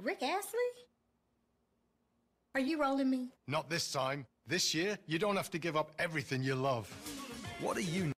Rick Astley? Are you rolling me? Not this time. This year, you don't have to give up everything you love. What are you